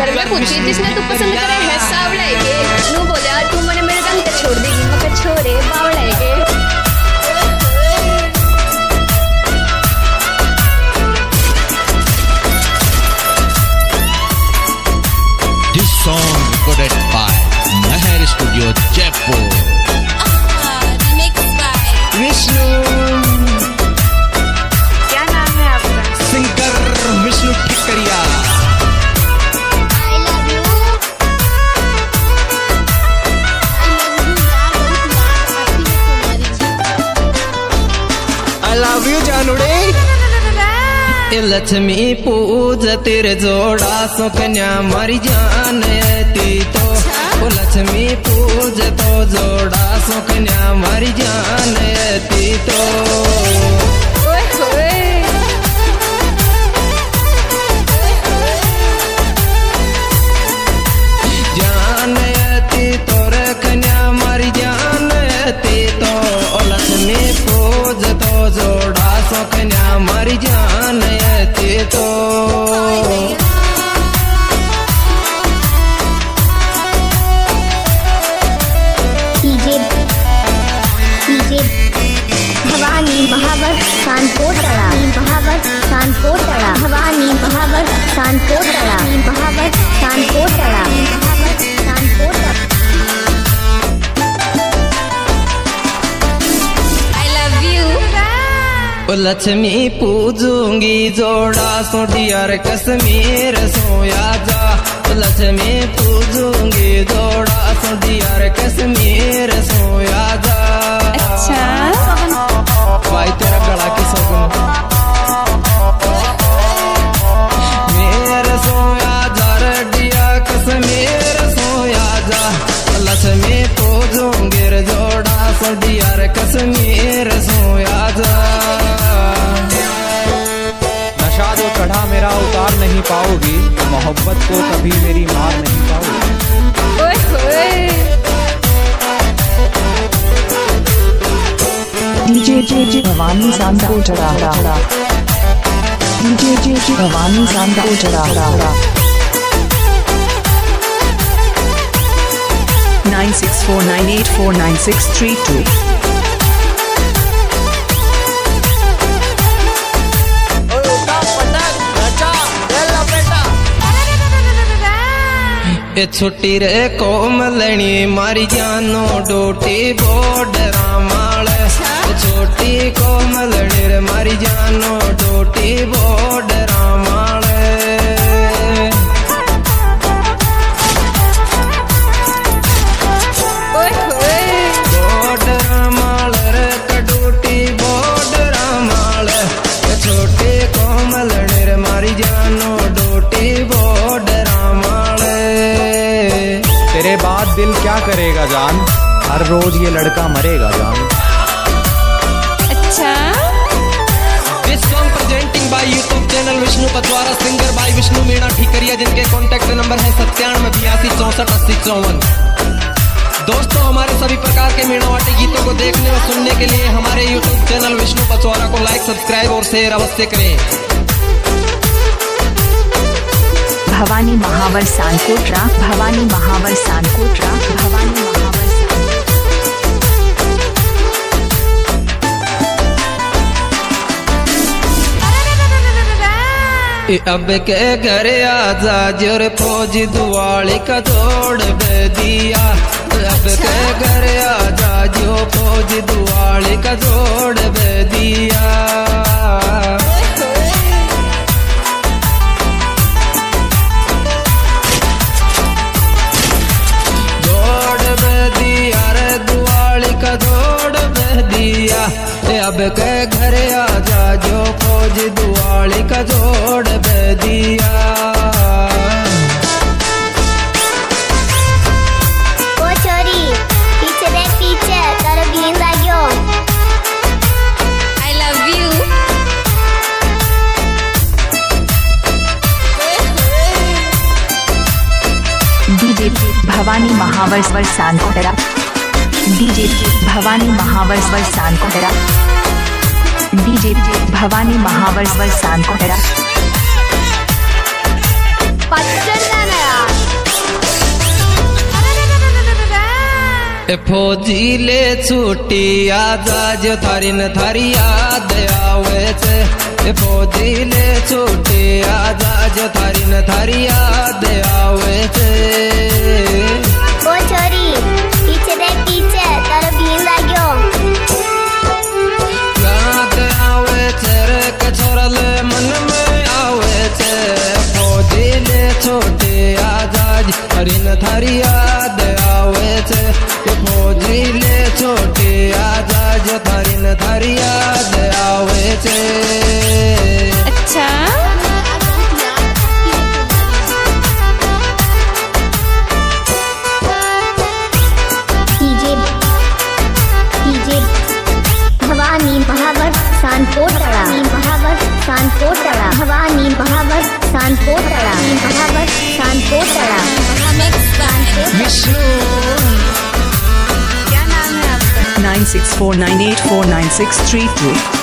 घर में पूछी जिसने तू पसंद करे है सावड़ा है के नु बोला, तू मने मेरे रंग छोड़ देगी, मगर छोड़े बावड़ा आई love you, Janude. लक्ष्मी पूज तेरे जोड़ा सुकन्या मरी जान ती तो लक्ष्मी पूज तो जोड़ा सुकन्या मरी मरी जानती तो। डीजे भवानी महावर कानपुर भवानी महावर तड़ा भवानी महावर तड़ा लक्ष्मी पूजूँगी जोड़ा सो डियर कश्मीर सोया जा। लक्ष्मी पूजूँगी जोड़ा सो डियर कश्मीर सोया जा। अच्छा। भाई तेरा गला की सगुन। मेरे सोया जा रडिया कश्मीर सोया जा। लक्ष्मी पूजूँगी जोड़ा कश्मीर सोया जा। कढ़ा मेरा उतार नहीं पाओगी तो मोहब्बत को कभी मेरी मार नहीं पाओगी। भवानी शाम को चढ़ा। जी जी जी भवानी शाम को चढ़ा। Nine six four nine eight four nine six three two. ਇਹ ਛੁੱਟੀ ਰੇ ਕੋਮਲਣੀ ਮਾਰੀ ਜਾਨੋ ਡੋਟੀ ਬੋਡਰਾਂ तेरे बाद दिल क्या करेगा जान? हर रोज ये लड़का मरेगा जान। अच्छा। This song presenting by YouTube channel Vishnu Pachwara singer by Vishnu Meena Thikariya जिनके कॉन्टैक्ट नंबर है सत्तानवे बयासी चौसठ अस्सी चौवन। दोस्तों हमारे सभी प्रकार के मीणावाटी गीतों को देखने और सुनने के लिए हमारे YouTube चैनल विष्णु पचवारा को लाइक सब्सक्राइब और शेयर अवश्य करें। भवानी महावर सानकोटरा भवानी महावर सानकोटरा भवानी अब के घरे आजा ज़ोर फौज दुआली का तोड़ दिया। भवानी महावर स्वर शान को डरा डीजे भवानी महावर स्वर शान को डरा डीजे भवानी महावर स्वर शान को डरा फौजी ले छुट्टी आज आज थारी न थारी याद आवे छे। फौजी ले छुट्टी आज आज थारी न थारी याद आवे छे। शांतोतरा Mahawar शांतोतरा Bhavani Mahawar शांतोतरा Mahawar शांतोतरा nine six four nine eight four nine six three two.